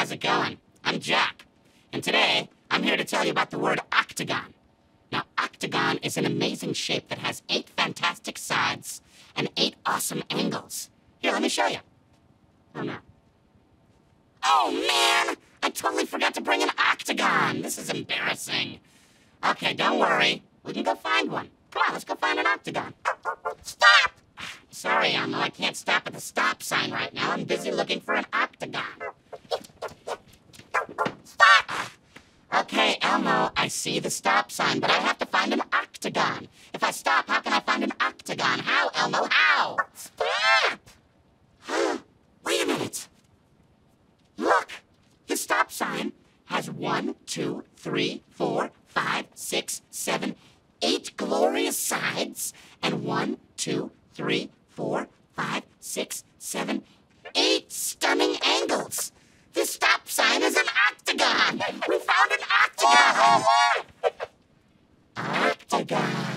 how's it going? I'm Jack, and today I'm here to tell you about the word octagon. Now, octagon is an amazing shape that has eight fantastic sides and eight awesome angles. Here, let me show you. Oh no. Oh man! I totally forgot to bring an octagon! This is embarrassing. Okay, don't worry. We can go find one. Come on, let's go find an octagon. Stop! Sorry, Elmo, I can't stop at the stop sign right now. I'm busy looking for an octagon. Stop! Okay, Elmo, I see the stop sign, but I have to find an octagon. If I stop, how can I find an octagon? How, Elmo? How? Stop! Wait a minute. Look! The stop sign has one, two, three, four, five, six, seven, eight glorious sides, and one, two, three, four, octagon.